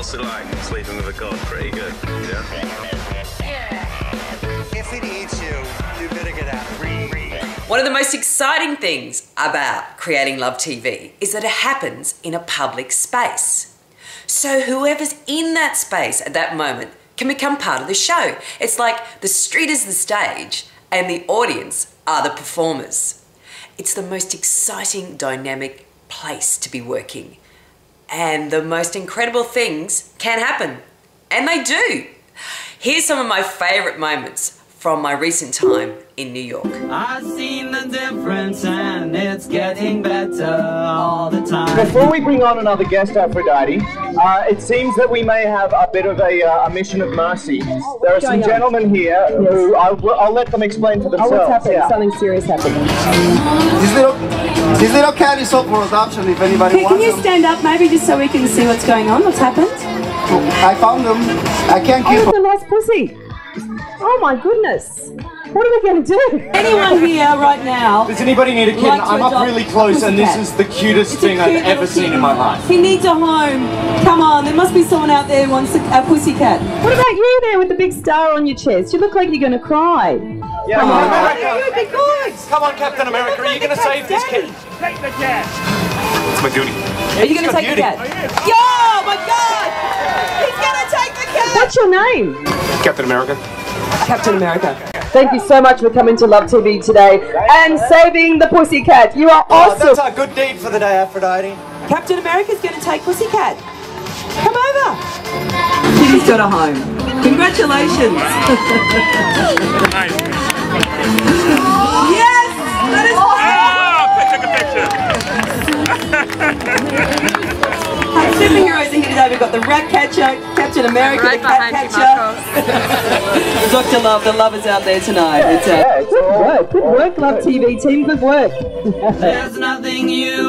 What's it like sleeping with a god? Pretty good. Yeah. If it eats you, you better get out. One of the most exciting things about creating Love TV is that it happens in a public space. So whoever's in that space at that moment can become part of the show. It's like the street is the stage and the audience are the performers. It's the most exciting, dynamic place to be working. And the most incredible things can happen. And they do. Here's some of my favourite moments from my recent time in New York. I've seen the difference and it's getting better all the time. Before we bring on another guest, Aphrodite, uh, it seems that we may have a bit of a, uh, a mission of mercy. There are some gentlemen here who I'll, I'll let them explain for themselves. Oh, what's happening? Yeah. Something serious happening. This little, this little cat is up for adoption if anybody Can, wants can you them. stand up maybe just so we can see what's going on? What's happened? I found them. I can't Oh, keep it's a lost pussy. Oh my goodness. What are we going to do? Anyone here right now? Does anybody need a kitten? like I'm up really close, and this is the cutest It's a thing I've ever little seen in my life. He needs a home. Come on, there must be someone out there who wants a, a pussycat. What about you there with the big star on your chest? You look like you're going to cry. Yeah, Come on. America. You'd be good. Come on, Captain America. Are you going to save this kitten? Take the cat. It's my duty. Are you going to got take the beauty. cat? Oh my God! He's going to take the cat. What's your name? Captain America. Captain America. Thank you so much for coming to Love TV today and saving the pussycat. You are Oh, awesome. that's our good deed for the day, Aphrodite. Captain America's going to take pussycat. Come over. Kitty's got a home. Congratulations. yes, that is ah, Our superheroes are here today. We've got the rat catcher, Captain America, the cat catcher. Dr. Love, the lovers out there tonight. It's, uh, good work, good work, Love TV team, good work. There's nothing you